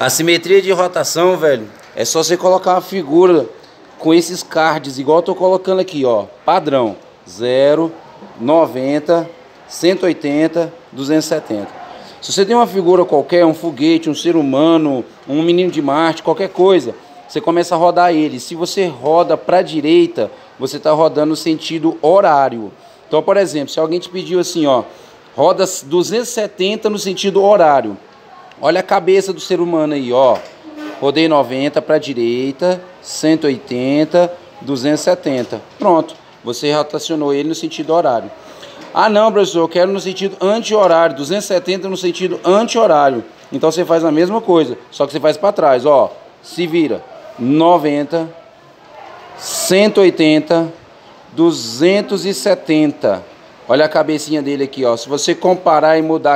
A simetria de rotação, velho, é só você colocar uma figura com esses cards, igual eu tô colocando aqui, ó. Padrão. 0, 90, 180, 270. Se você tem uma figura qualquer, um foguete, um ser humano, um menino de Marte, qualquer coisa, você começa a rodar ele. Se você roda para a direita, você está rodando no sentido horário. Então, por exemplo, se alguém te pediu assim, ó, roda 270 no sentido horário. Olha a cabeça do ser humano aí, ó. Rodei 90 para a direita, 180, 270. Pronto, você rotacionou ele no sentido horário. Ah, não, professor, eu quero no sentido anti-horário, 270 no sentido anti-horário. Então você faz a mesma coisa, só que você faz para trás, ó. Se vira. 90, 180, 270. Olha a cabecinha dele aqui, ó. Se você comparar e mudar